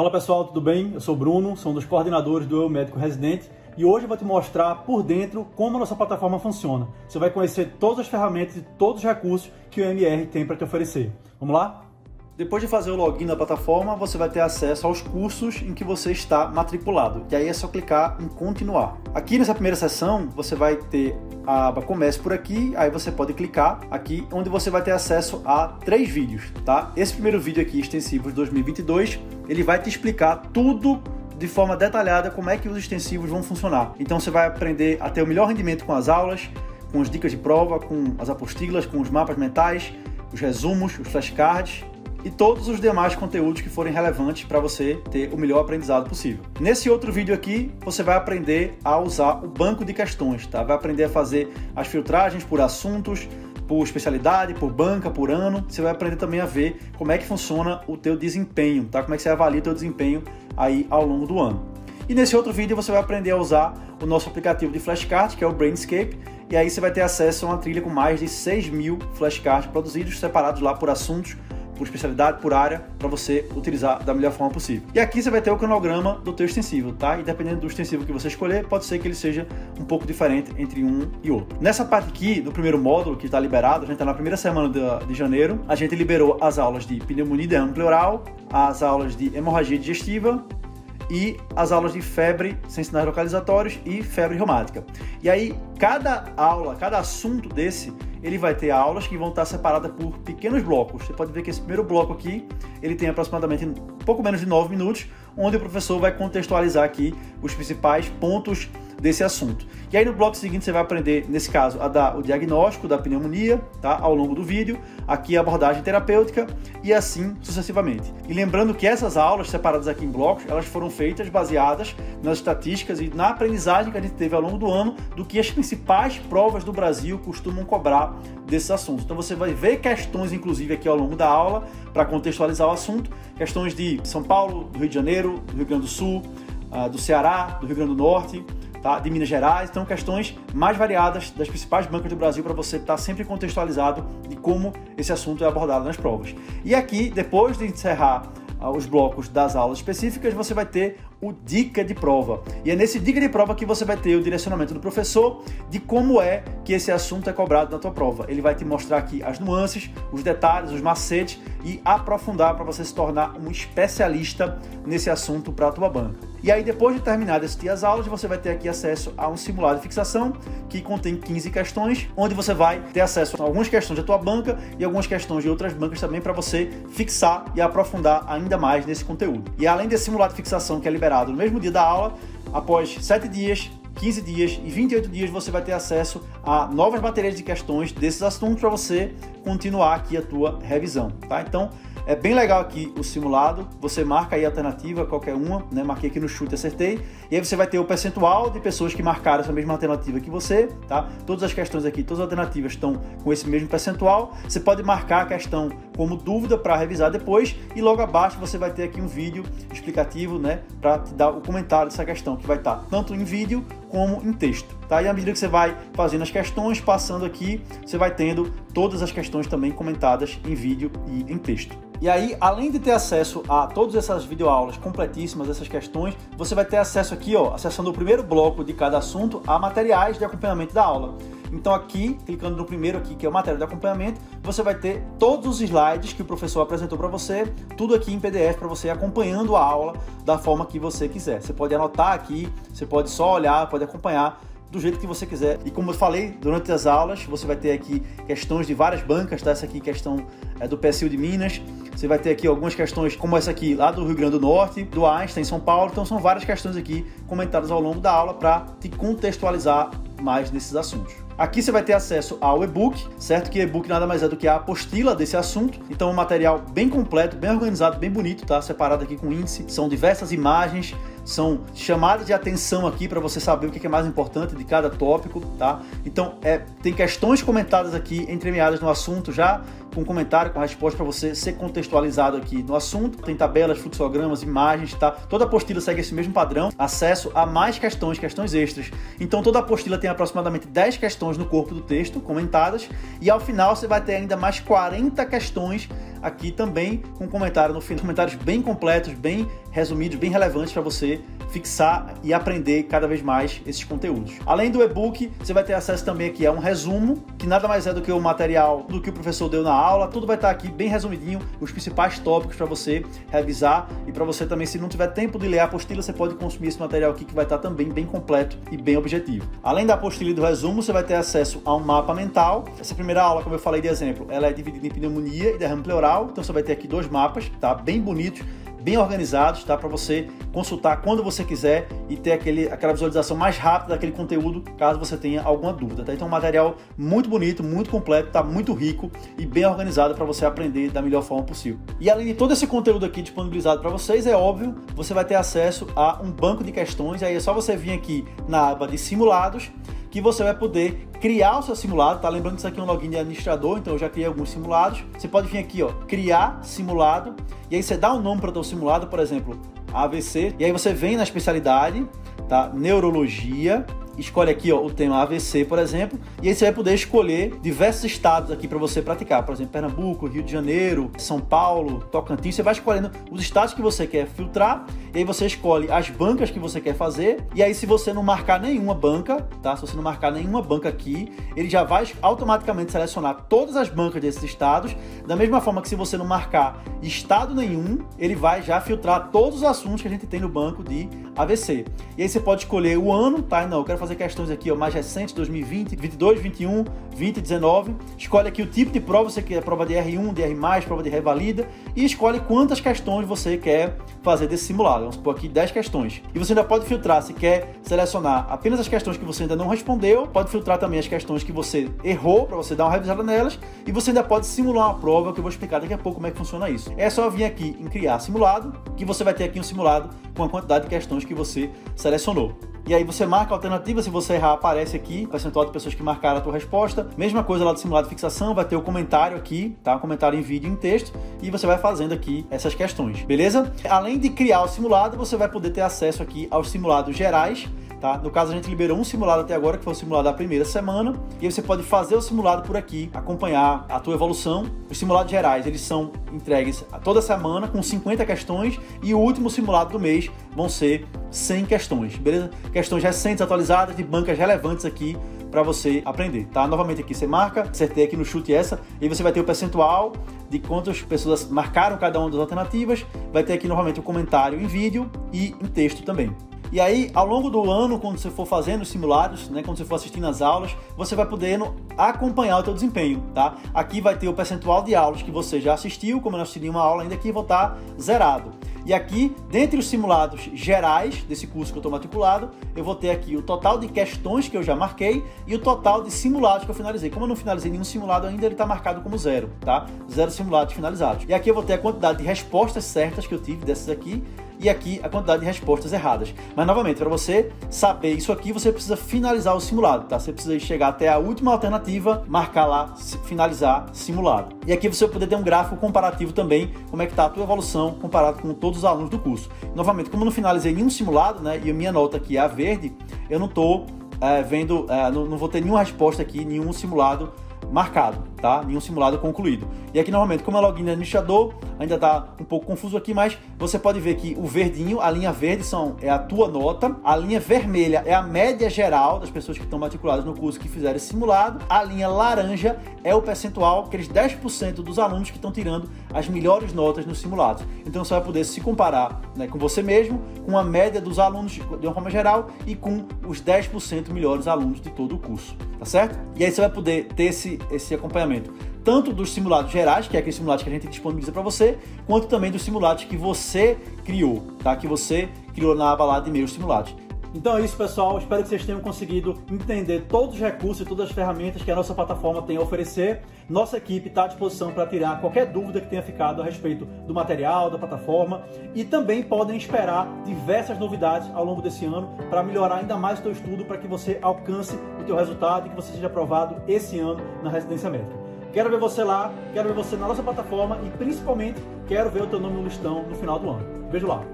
Fala pessoal, tudo bem? Eu sou Bruno, sou um dos coordenadores do Eu Médico Residente e hoje eu vou te mostrar por dentro como a nossa plataforma funciona. Você vai conhecer todas as ferramentas e todos os recursos que o MR tem para te oferecer. Vamos lá? Depois de fazer o login na plataforma, você vai ter acesso aos cursos em que você está matriculado. E aí é só clicar em continuar. Aqui nessa primeira seção, você vai ter a aba Comece por aqui, aí você pode clicar aqui, onde você vai ter acesso a três vídeos, tá? Esse primeiro vídeo aqui, extensivos 2022, ele vai te explicar tudo de forma detalhada como é que os extensivos vão funcionar. Então você vai aprender a ter o melhor rendimento com as aulas, com as dicas de prova, com as apostilas, com os mapas mentais, os resumos, os flashcards e todos os demais conteúdos que forem relevantes para você ter o melhor aprendizado possível. Nesse outro vídeo aqui, você vai aprender a usar o banco de questões, tá? Vai aprender a fazer as filtragens por assuntos, por especialidade, por banca, por ano. Você vai aprender também a ver como é que funciona o teu desempenho, tá? Como é que você avalia o teu desempenho aí ao longo do ano. E nesse outro vídeo você vai aprender a usar o nosso aplicativo de flashcard, que é o Brainscape, e aí você vai ter acesso a uma trilha com mais de 6 mil flashcards produzidos, separados lá por assuntos, por especialidade, por área, para você utilizar da melhor forma possível. E aqui você vai ter o cronograma do teu extensivo, tá? E dependendo do extensivo que você escolher, pode ser que ele seja um pouco diferente entre um e outro. Nessa parte aqui, do primeiro módulo que está liberado, a gente está na primeira semana de, janeiro, a gente liberou as aulas de pneumonia de ângulo pleural, as aulas de hemorragia digestiva, e as aulas de febre sem sinais localizatórios e febre reumática. E aí, cada aula, cada assunto desse, ele vai ter aulas que vão estar separadas por pequenos blocos. Você pode ver que esse primeiro bloco aqui, ele tem aproximadamente pouco menos de 9 minutos, onde o professor vai contextualizar aqui os principais pontos desse assunto. E aí no bloco seguinte você vai aprender, nesse caso, a dar o diagnóstico da pneumonia, tá? Ao longo do vídeo, aqui a abordagem terapêutica e assim sucessivamente. E lembrando que essas aulas separadas aqui em blocos, elas foram feitas baseadas nas estatísticas e na aprendizagem que a gente teve ao longo do ano do que as principais provas do Brasil costumam cobrar desses assuntos. Então você vai ver questões, inclusive, aqui ao longo da aula, para contextualizar o assunto, questões de São Paulo, do Rio de Janeiro, do Rio Grande do Sul, ah, do Ceará, do Rio Grande do Norte, tá? de Minas Gerais, então questões mais variadas das principais bancas do Brasil para você estar tá sempre contextualizado de como esse assunto é abordado nas provas. E aqui, depois de encerrar ah, os blocos das aulas específicas, você vai ter o dica de prova. E é nesse dica de prova que você vai ter o direcionamento do professor de como é que esse assunto é cobrado na tua prova. Ele vai te mostrar aqui as nuances, os detalhes, os macetes e aprofundar para você se tornar um especialista nesse assunto para a tua banca. E aí, depois de terminar de assistir as aulas, você vai ter aqui acesso a um simulado de fixação que contém 15 questões, onde você vai ter acesso a algumas questões da tua banca e algumas questões de outras bancas também para você fixar e aprofundar ainda mais nesse conteúdo. E além desse simulado de fixação que é liberado no mesmo dia da aula, após 7 dias, 15 dias e 28 dias você vai ter acesso a novas baterias de questões desses assuntos para você continuar aqui a tua revisão, tá? Então, é bem legal aqui o simulado. Você marca aí a alternativa, qualquer uma, né? Marquei aqui no chute, acertei. E aí você vai ter o percentual de pessoas que marcaram essa mesma alternativa que você, tá? Todas as questões aqui, todas as alternativas estão com esse mesmo percentual. Você pode marcar a questão como dúvida para revisar depois e logo abaixo você vai ter aqui um vídeo explicativo, né, para te dar o comentário dessa questão que vai estar tá tanto em vídeo como em texto, tá? E à medida que você vai fazendo as questões, passando aqui, você vai tendo todas as questões também comentadas em vídeo e em texto. E aí, além de ter acesso a todas essas videoaulas completíssimas, essas questões, você vai ter acesso aqui, ó, acessando o primeiro bloco de cada assunto, a materiais de acompanhamento da aula. Então aqui, clicando no primeiro aqui, que é o material de acompanhamento, você vai ter todos os slides que o professor apresentou para você, tudo aqui em PDF para você acompanhando a aula da forma que você quiser. Você pode anotar aqui, você pode só olhar, pode acompanhar do jeito que você quiser. E como eu falei, durante as aulas, você vai ter aqui questões de várias bancas, tá? Essa aqui questão é do PSU de Minas. Você vai ter aqui algumas questões como essa aqui lá do Rio Grande do Norte, do Einstein, São Paulo. Então são várias questões aqui comentadas ao longo da aula para te contextualizar mais nesses assuntos. Aqui você vai ter acesso ao e-book, certo? Que e-book nada mais é do que a apostila desse assunto. Então, um material bem completo, bem organizado, bem bonito, tá? Separado aqui com índice. São diversas imagens, são chamadas de atenção aqui para você saber o que é mais importante de cada tópico, tá? Então, é, tem questões comentadas aqui, entremeadas no assunto já, com comentário, com resposta para você ser contextualizado aqui no assunto. Tem tabelas, fluxogramas, imagens, tá? Toda apostila segue esse mesmo padrão. Acesso a mais questões, questões extras. Então, toda apostila tem aproximadamente 10 questões no corpo do texto, comentadas, e ao final você vai ter ainda mais 40 questões aqui também com comentário no final, comentários bem completos, bem resumidos, bem relevantes para você fixar e aprender cada vez mais esses conteúdos. Além do e-book, você vai ter acesso também aqui a um resumo, que nada mais é do que o material do que o professor deu na aula. Tudo vai estar aqui bem resumidinho, os principais tópicos para você revisar e para você também, se não tiver tempo de ler a apostila, você pode consumir esse material aqui que vai estar também bem completo e bem objetivo. Além da apostila e do resumo, você vai ter acesso a um mapa mental. Essa primeira aula, como eu falei de exemplo, ela é dividida em pneumonia e derrame pleural, então você vai ter aqui dois mapas, tá? Bem bonitos bem organizados, tá? Para você consultar quando você quiser e ter aquele, aquela visualização mais rápida daquele conteúdo, caso você tenha alguma dúvida, tá? Então, um material muito bonito, muito completo, tá muito rico e bem organizado para você aprender da melhor forma possível. E além de todo esse conteúdo aqui disponibilizado para vocês, é óbvio, você vai ter acesso a um banco de questões, aí é só você vir aqui na aba de simulados que você vai poder criar o seu simulado, tá? Lembrando que isso aqui é um login de administrador, então eu já criei alguns simulados. Você pode vir aqui, ó, criar simulado, e aí você dá um nome para o seu simulado, por exemplo, AVC, e aí você vem na especialidade, tá? Neurologia, escolhe aqui ó, o tema AVC, por exemplo, e aí você vai poder escolher diversos estados aqui para você praticar, por exemplo, Pernambuco, Rio de Janeiro, São Paulo, Tocantins, você vai escolhendo os estados que você quer filtrar, e aí você escolhe as bancas que você quer fazer, e aí se você não marcar nenhuma banca, tá? Se você não marcar nenhuma banca aqui, ele já vai automaticamente selecionar todas as bancas desses estados, da mesma forma que se você não marcar estado nenhum, ele vai já filtrar todos os assuntos que a gente tem no banco de AVC. E aí você pode escolher o ano, tá? Não, eu quero fazer questões aqui, ó, mais recentes, 2020, 22, 21, 20, 19. Escolhe aqui o tipo de prova, você quer prova de R1, de R+, prova de revalida, e escolhe quantas questões você quer fazer desse simulado. Vamos supor aqui 10 questões. E você ainda pode filtrar, se quer selecionar apenas as questões que você ainda não respondeu, pode filtrar também as questões que você errou, para você dar uma revisada nelas, e você ainda pode simular uma prova, que eu vou explicar daqui a pouco como é que funciona isso. É só vir aqui em criar simulado, que você vai ter aqui um simulado com a quantidade de questões que você selecionou. E aí você marca a alternativa, se você errar, aparece aqui o percentual de pessoas que marcaram a tua resposta. Mesma coisa lá do simulado de fixação, vai ter o comentário aqui, tá? Um comentário em vídeo e em texto, e você vai fazendo aqui essas questões, beleza? Além de criar o simulado, você vai poder ter acesso aqui aos simulados gerais, Tá? No caso, a gente liberou um simulado até agora, que foi o simulado da primeira semana, e aí você pode fazer o simulado por aqui, acompanhar a tua evolução. Os simulados gerais, eles são entregues toda semana com 50 questões, e o último simulado do mês vão ser 100 questões, beleza? Questões recentes, atualizadas, de bancas relevantes aqui para você aprender, tá? Novamente aqui você marca, acertei aqui no chute essa, e você vai ter o percentual de quantas pessoas marcaram cada uma das alternativas, vai ter aqui novamente o comentário em vídeo e em texto também. E aí, ao longo do ano, quando você for fazendo os simulados, né, quando você for assistindo as aulas, você vai podendo acompanhar o teu desempenho, tá? Aqui vai ter o percentual de aulas que você já assistiu, como eu não assisti uma aula ainda aqui, vou estar zerado. E aqui, dentre os simulados gerais desse curso que eu estou matriculado, eu vou ter aqui o total de questões que eu já marquei e o total de simulados que eu finalizei. Como eu não finalizei nenhum simulado ainda, ele está marcado como zero, tá? Zero simulados finalizados. E aqui eu vou ter a quantidade de respostas certas que eu tive dessas aqui e aqui a quantidade de respostas erradas. Mas novamente, para você saber isso aqui, você precisa finalizar o simulado, tá? Você precisa chegar até a última alternativa, marcar lá, finalizar simulado. E aqui você vai poder ter um gráfico comparativo também, como é que está a tua evolução comparado com todos os alunos do curso. Novamente, como eu não finalizei nenhum simulado, né, e a minha nota aqui é a verde, eu não estou é, vendo, é, não, não vou ter nenhuma resposta aqui, nenhum simulado marcado, tá? Nenhum simulado concluído. E aqui normalmente, como é login de administrador, ainda está um pouco confuso aqui, mas você pode ver que o verdinho, a linha verde são, é a tua nota, a linha vermelha é a média geral das pessoas que estão matriculadas no curso que fizeram esse simulado, a linha laranja é o percentual, aqueles 10% dos alunos que estão tirando as melhores notas nos simulados. Então você vai poder se comparar né, com você mesmo, com a média dos alunos de uma forma geral e com os 10% melhores alunos de todo o curso, tá certo? E aí você vai poder ter esse, esse acompanhamento tanto dos simulados gerais, que é aquele simulado que a gente disponibiliza para você, quanto também dos simulados que você criou, tá? Que você criou na aba lá de meios simulados. Então é isso, pessoal. Espero que vocês tenham conseguido entender todos os recursos e todas as ferramentas que a nossa plataforma tem a oferecer. Nossa equipe está à disposição para tirar qualquer dúvida que tenha ficado a respeito do material, da plataforma. E também podem esperar diversas novidades ao longo desse ano para melhorar ainda mais o seu estudo, para que você alcance o seu resultado e que você seja aprovado esse ano na residência médica. Quero ver você lá, quero ver você na nossa plataforma e principalmente quero ver o teu nome no listão no final do ano. Vejo lá.